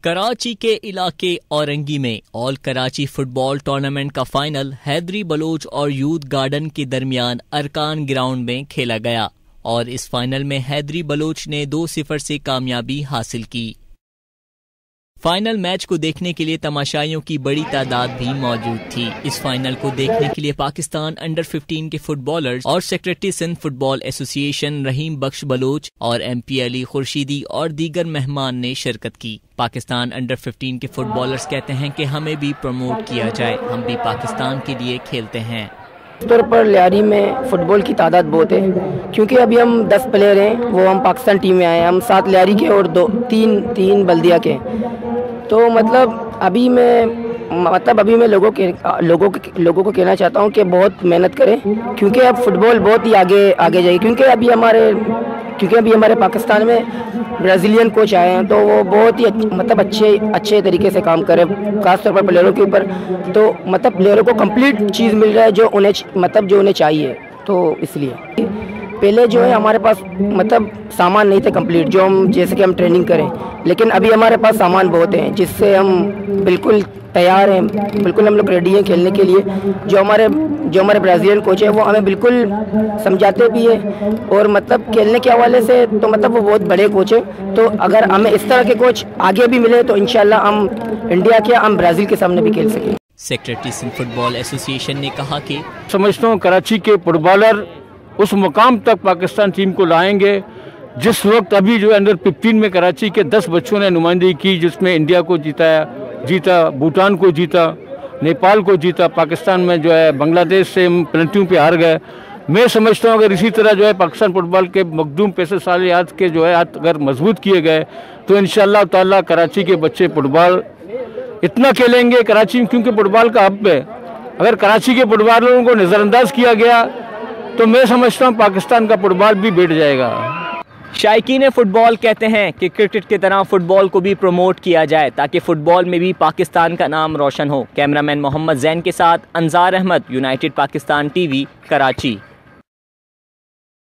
کراچی کے علاقے اورنگی میں all Karachi football tournament کا فائنل حیدری بلوچ اور یوتھ گارڈن کے درمیان ارکان گراؤنڈ میں کھیلا گیا اور اس فائنل میں حیدری بلوچ نے دو صفر سے کامیابی حاصل کی۔ فائنل میچ کو دیکھنے کے لیے تماشائیوں کی بڑی تعداد بھی موجود تھی۔ اس فائنل کو دیکھنے کے لیے پاکستان انڈر ففٹین کے فٹ بالرز اور secretary Sindh football association Rahim Bakhsh Baloch اور ایم پی علی خورشیدی اور دیگر مہمان نے شرکت کی۔ پاکستان انڈر ففٹین کے فٹ بالرز کہتے ہیں کہ ہمیں بھی پروموٹ کیا جائے۔ ہم بھی پاکستان کے لیے کھیلتے ہیں۔ طور پر لیاری میں فٹ بال کی تعداد بہت ہے۔ کیونکہ ابھی ہم دس پلیئر ہیں، وہ ہم پاکستان ٹیم میں آئے ہیں۔ ہم سات لیاری کے اور دو، تین تین بلدیا کے۔ تو مطلب ابھی میں مطلب ابھی میں لوگوں کے لوگوں کے لوگوں کو کہنا چاہتا ہوں کہ بہت محنت کریں، کیونکہ اب فٹ بال بہت ہی آگے آگے جائے کیونکہ ابھی ہمارے، کیونکہ ابھی ہمارے پاکستان میں برازیلین کوچ آئے ہیں، تو وہ بہت ہی مطلب اچھے اچھے طریقے سے کام کرے، خاص طور پر پلیئروں کے اوپر۔ تو مطلب پلیئروں کو کمپلیٹ چیز مل رہا ہے جو انہیں مطلب جو انہیں چاہیے، تو اس لیے۔ پہلے جو ہے ہمارے پاس مطلب سامان نہیں تھے کمپلیٹ جو ہم جیسے کہ ہم ٹریننگ کریں۔ لیکن ابھی ہمارے پاس سامان بہت ہیں جس سے ہم بالکل تیار ہیں بالکل ہم لوگ ریڈی ہیں کھیلنے کے لیے۔ جو ہمارے جو ہمارے برازیلین کوچ ہیں وہ ہمیں بالکل سمجھاتے بھی ہیں۔ اور مطلب کھیلنے کے حوالے سے تو مطلب وہ بہت بڑے کوچ ہیں۔ تو اگر ہمیں اس طرح کے کوچ آگے بھی ملے تو انشاءاللہ ہم انڈیا کے ہم برازیل کے سامنے بھی کھیل سکیں۔ سیکرٹری سندھ فٹ بال ایسوسی ایشن نے کہا کہ سمجھتا ہوں کراچی کے فٹ بالر اس مقام تک پاکستان ٹیم کو لائیں گے، جس وقت ابھی جو انڈر ففٹین میں کراچی کے دس بچوں نے نمائندگی کی، جس میں انڈیا کو جیتایا جیتا، بھوٹان کو جیتا، نیپال کو جیتا، پاکستان میں جو ہے بنگلہ دیش سے پینلٹیوں پہ ہار گئے۔ میں سمجھتا ہوں اگر اسی طرح جو ہے پاکستان فٹ بال کے مقدوم پیسے سالیات کے جو ہے اگر مضبوط کیے گئے، تو انشاءاللہ تعالیٰ کراچی کے بچے فٹ بال اتنا کھیلیں گے، کراچی میں کیونکہ فٹ بال کا حب ہے۔ اگر کراچی کے فٹ بالروں کو نظر انداز کیا گیا تو میں سمجھتا ہوں پاکستان کا فٹ بال بھی بیٹھ جائے گا۔ شائقین فٹ بال کہتے ہیں کہ کرکٹ کی طرح فٹ بال کو بھی پروموٹ کیا جائے تاکہ فٹ بال میں بھی پاکستان کا نام روشن ہو۔ کیمرامین محمد زین کے ساتھ Anzar Ahmed united Pakistan T V Karachi.